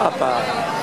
Opa.